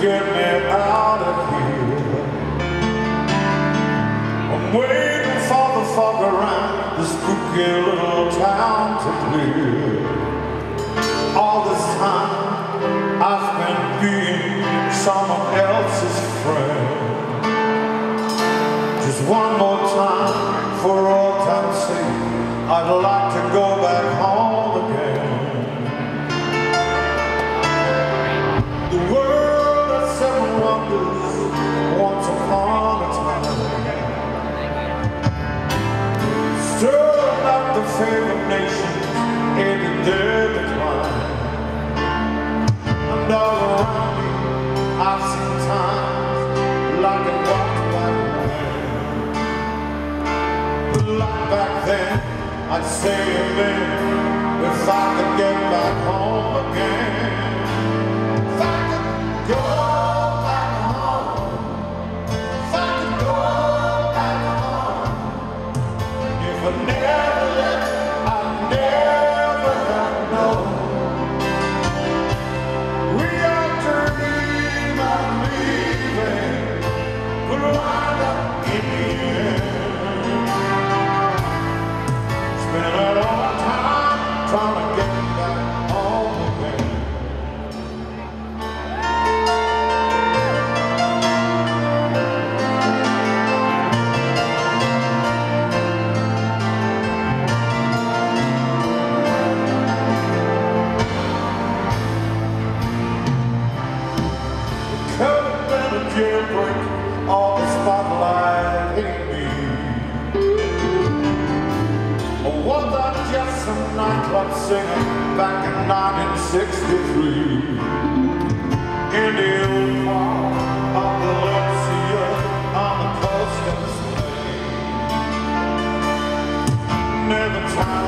get me out of here. I'm waiting for the fog around the spooky little town to clear. All this time I've been being someone else's friend. Just one more time for all time's sake, I'd like to go back home The favored nations in their decline. And all around me, I've seen times like a white black But like back then, I'd say amen singing back in 1963. in the old farm of Valencia on the coast of Spain. Never tried